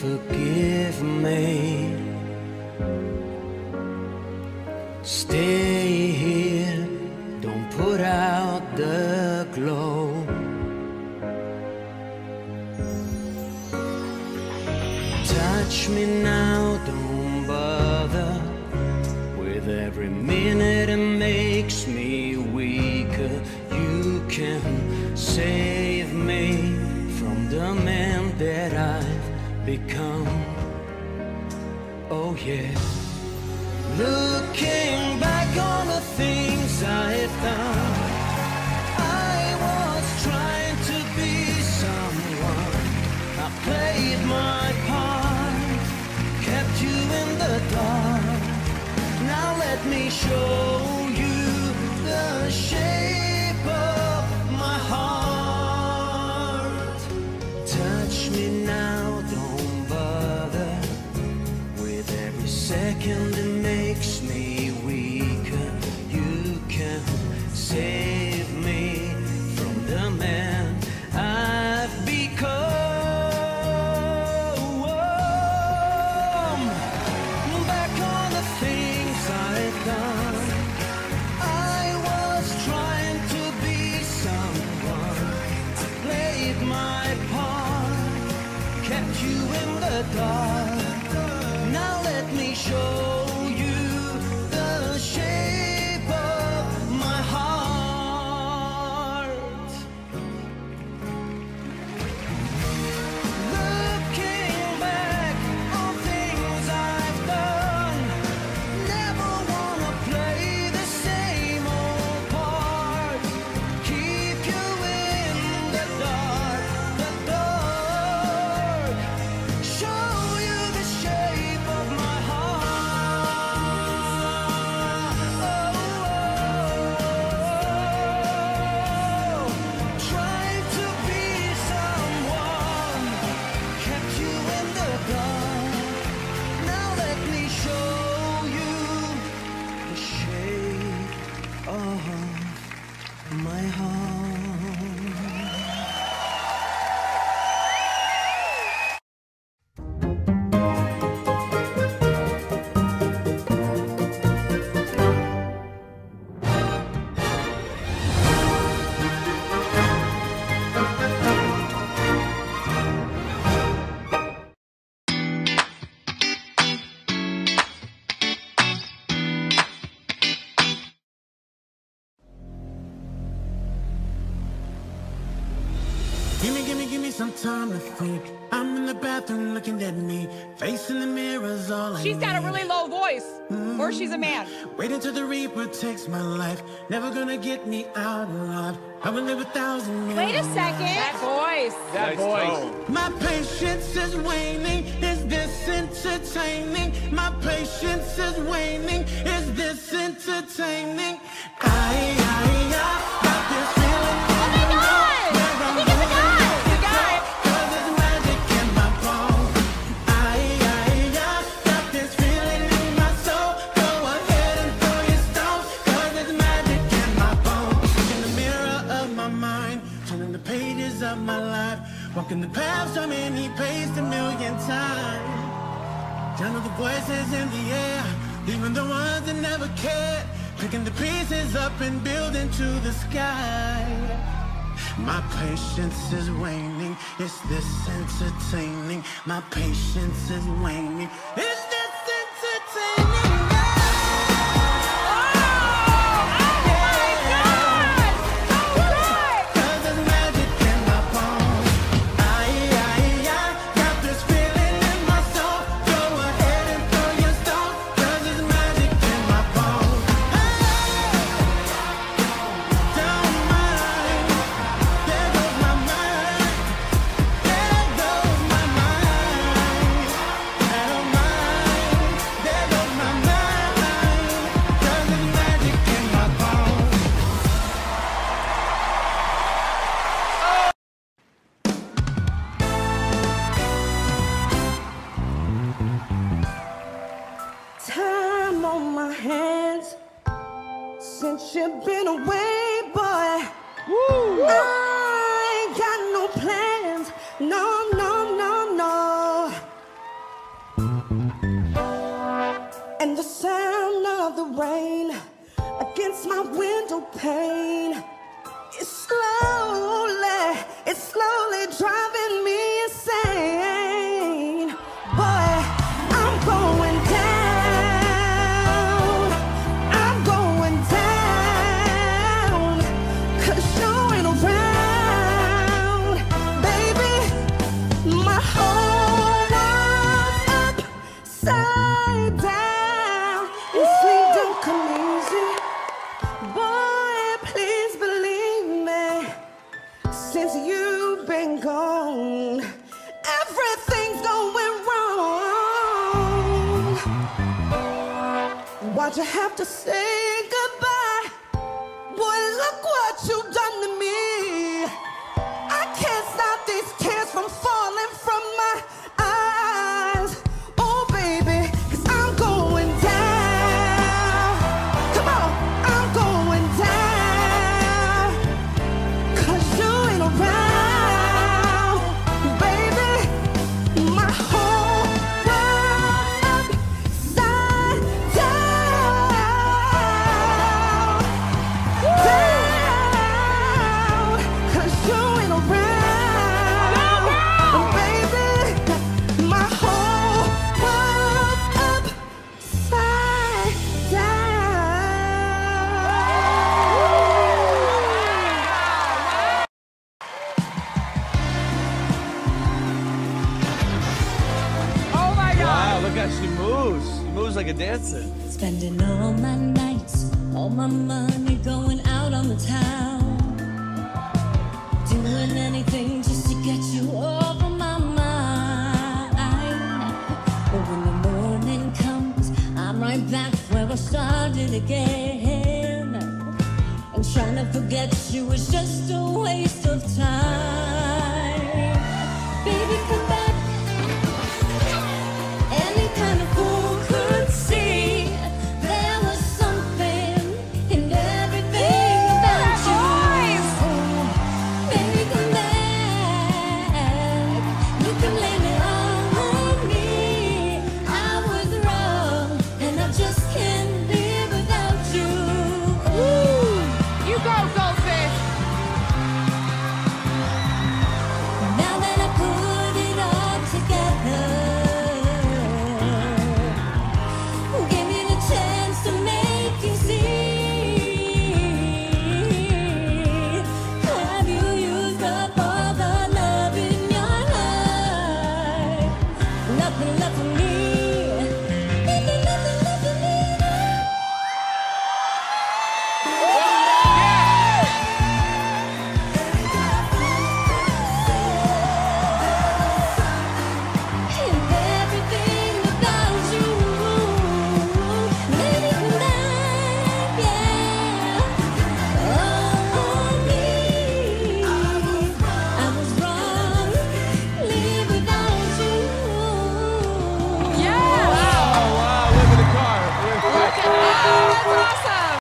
forgive me. Stay here, don't put out the glow. Touch me now, don't bother. With every minute it makes me weaker. You can save become. Oh yeah. Looking back on the things I've done, I was trying to be someone. I played my part, kept you in the dark. Now let me show second it makes me time to think. I'm in the bathroom looking at me. Facing the mirror's all I She's got a really low voice, or she's a mm. man. Wait until the reaper takes my life. Never gonna get me out alive. I will live a thousand years. Wait a second. That voice. That voice. My patience is waning. Is this entertaining? My patience is waning. Is this entertaining? I, I, I got this voices in the air, even the ones that never cared. Picking the pieces up and building to the sky. My patience is waning. Is this entertaining? My patience is waning. It's my window pane. It's slowly, it's slowly driving me insane. Boy, I'm going down. I'm going down. Cause you ain't around. Baby, my whole life upside Why'd you have to say goodbye? Boy, look what you've done to me. moves. He moves like a dancer. Spending all my nights, all my money going out on the town. Doing anything just to get you over my mind. But when the morning comes, I'm right back where I started again. And trying to forget you is just a waste of time.